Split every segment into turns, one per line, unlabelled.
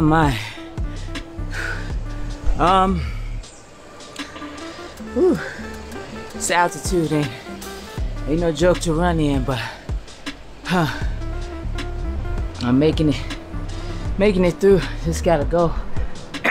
Oh my. Um. Whew. This altitude ain't ain't no joke to run in, but huh. I'm making it making it through. Just gotta go.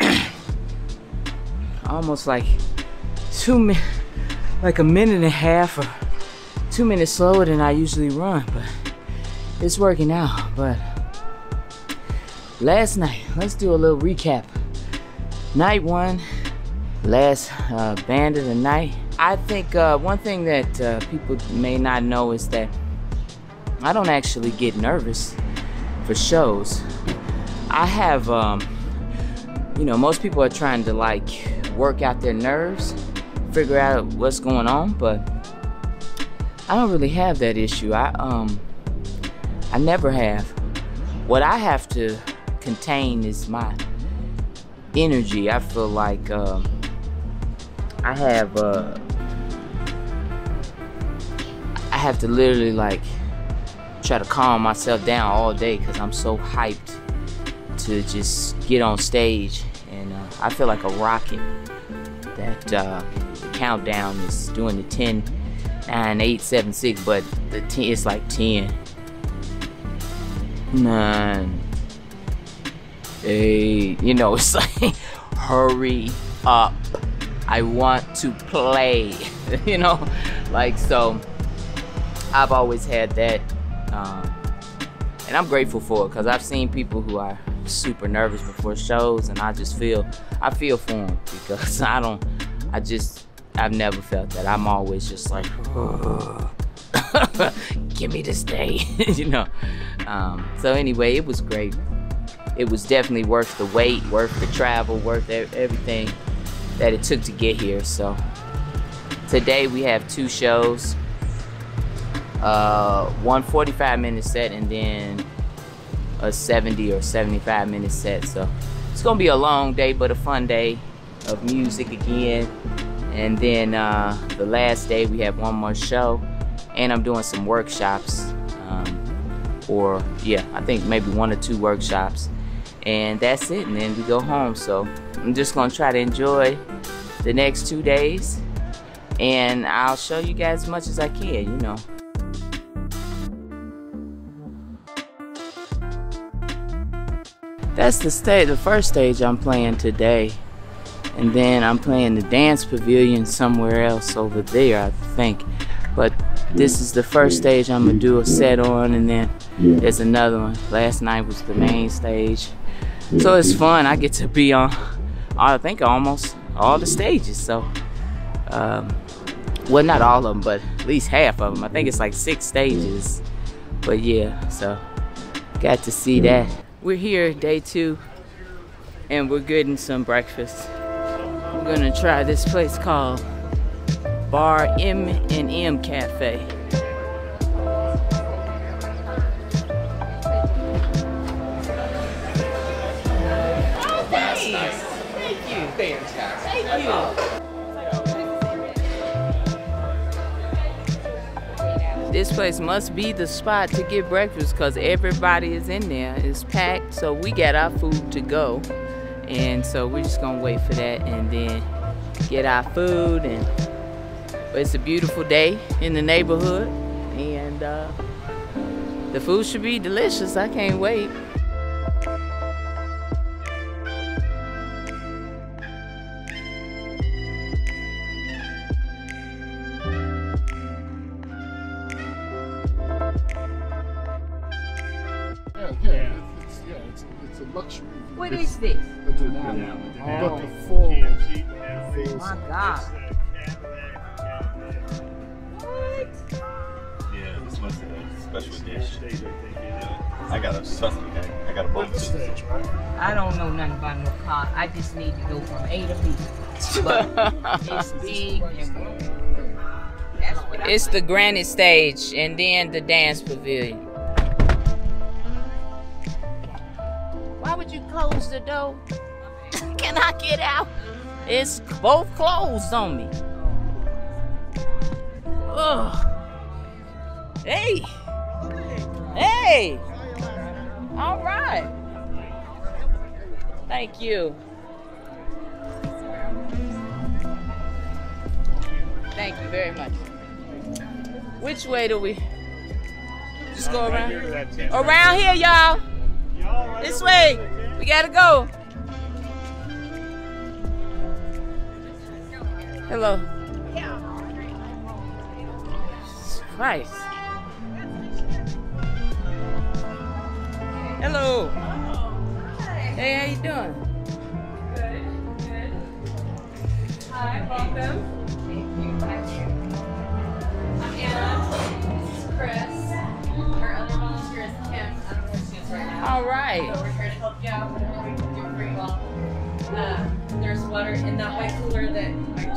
Almost like two minutes like a minute and a half or two minutes slower than I usually run, but it's working out. But last night, let's do a little recap. Night one, last uh, band of the night. I think uh, one thing that uh, people may not know is that I don't actually get nervous for shows. I have, um, you know, most people are trying to like work out their nerves, figure out what's going on, but I don't really have that issue. I um, I never have. What I have to contain is my energy. I feel like um, I have uh, I have to literally like try to calm myself down all day because I'm so hyped to just get on stage. And uh, I feel like a rocket that uh, countdown is doing the 10 9 8 7 6 but the 10 it's like 10 9 8 you know it's like hurry up. I want to play you know? Like so I've always had that um, and I'm grateful for it because I've seen people who are super nervous before shows and I just feel I feel for them because I don't I just I've never felt that. I'm always just like give me this day you know? Um, so anyway it was great it was definitely worth the wait worth the travel worth everything that it took to get here so today we have two shows uh, one 45 minute set and then a 70 or 75 minute set. So it's gonna be a long day, but a fun day of music again. And then uh, the last day we have one more show, and I'm doing some workshops. Um, or yeah, I think maybe one or two workshops, and that's it. And then we go home. So I'm just gonna try to enjoy the next two days, and I'll show you guys as much as I can. You know. That's the stage, the first stage I'm playing today. And then I'm playing the dance pavilion somewhere else over there, I think. But this is the first stage I'm gonna do a set on and then there's another one. Last night was the main stage. So it's fun. I get to be on, I think almost all the stages. So, um, well, not all of them, but at least half of them. I think it's like six stages. But yeah, so got to see that. We're here day two and we're getting some breakfast. We're gonna try this place called Bar M and M Cafe. This place must be the spot to get breakfast because everybody is in there. It's packed, so we got our food to go. And so we're just gonna wait for that and then get our food. And it's a beautiful day in the neighborhood, and uh, the food should be delicious. I can't wait.
Luxury.
What is this?
But the,
Oh.
but the full.
My God.
Yeah, this must be a special edition. I got a trust me. I got a bump
That's the
too.
stage, right?
I don't know nothing about no car. I just need to go from A to B. But it's big and that's what I
It's the granite stage and then the dance pavilion. Would you close the door? Can I get out? It's both closed on me. Ugh. Hey. Hey. All right. Thank you. Thank you very much. Which way do we? Just go around. Around here, y'all. This way. We gotta go. Hello. Christ. Hello. Hey, how you doing?
Good. Good. Hi, welcome. Thank you. I'm Anna.
All right.
So we're here to help you out whatever we can do for you all. Uh, there's water in that white cooler that I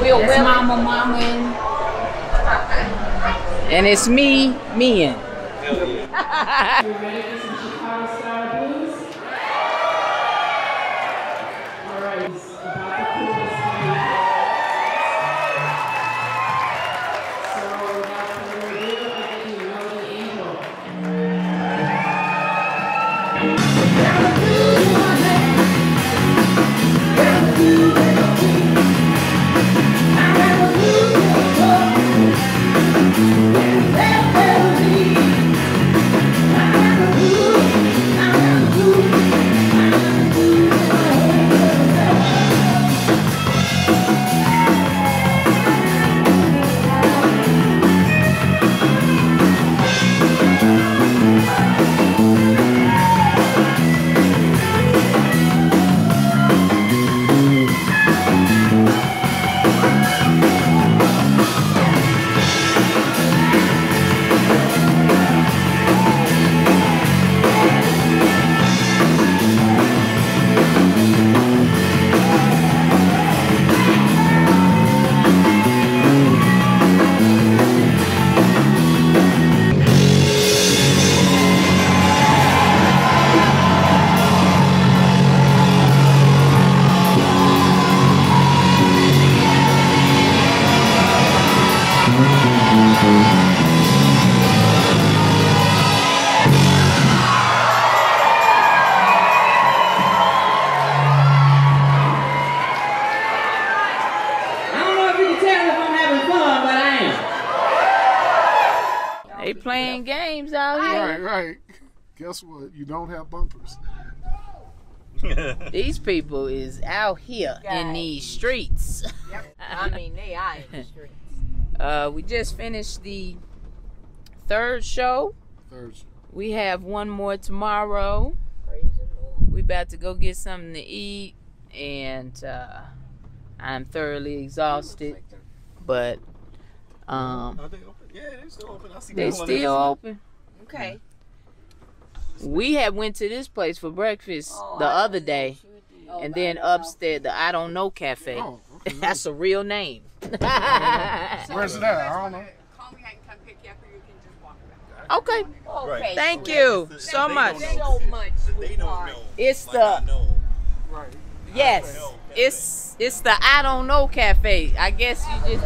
Will That's Mama Mama. And it's me, Mean.
Ooh.
Right, right. Guess what? You don't have bumpers.
These people is out here in these streets.
I mean, they are in the streets.
Uh, we just finished the third show.
Third show.
We have one more tomorrow.
Praise the Lord.
We about to go get something to eat, and uh, I'm thoroughly exhausted. But um,
Are they open? Yeah, they're still open. I see
they
that
still
there.
open.
Okay.
We had went to this place for breakfast
Oh,
the
I
other day,
Oh,
and then upstairs the I don't know cafe.
Oh, okay.
That's a real name.
Where's it at? I don't know.
Call me, I can come pick you up, or you can just walk back.
okay,
Okay.
thank you
They
so much.
know.
So much,
They don't know.
It's
Like I
the
know.
Right.
yes, it's it's the I don't know cafe. I guess you just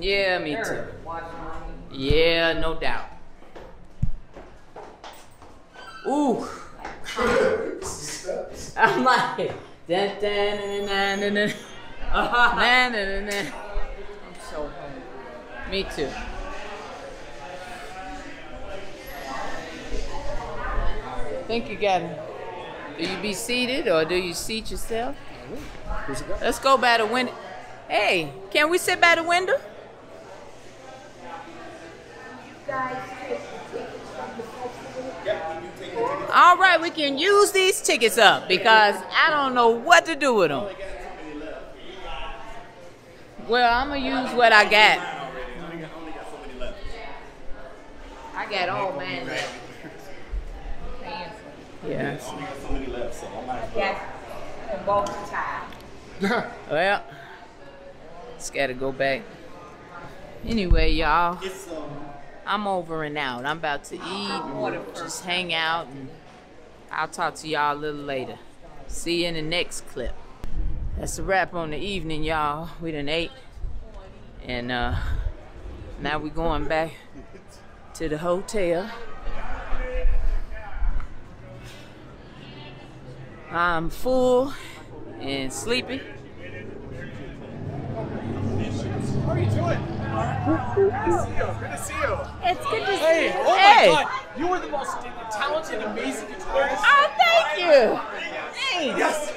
Yeah, me too.
Sure. Wash.
Yeah, no doubt. Ooh. I'm like, dun, dun, dun, dun, dun, dun. Nah, nah, nah, nah.
I'm so hungry.
Me too. Think you got. Do you be seated or do you seat yourself?
Where's it got?
Let's go by the window. Hey, can we sit by the window? All right, we can use these tickets up because I don't know what to do with them. Well, I'm gonna use what I got.
I got all mine left.
Yeah.
Only got left, so I well.
Tie.
Well, just gotta go back. Anyway, y'all. I'm over and out. I'm about to eat and just hang out, and I'll talk to y'all a little later. See you in the next clip. That's a wrap on the evening, y'all. We done ate, and uh, now we going back to the hotel. I'm full and sleepy.
How are you doing? Good to see you. Good to see you.
It's good to
Hey, oh my
Hey.
God, you are the most talented, amazing guitarist.
Oh, thank you. Thanks.
Yes.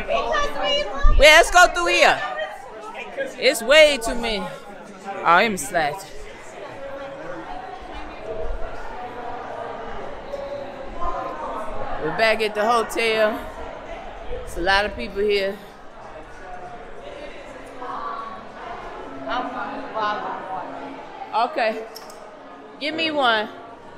Well, let's go through here. It's way too many. Oh, I'm slack. We're back at the hotel. It's a lot of people here. Okay. Give me one.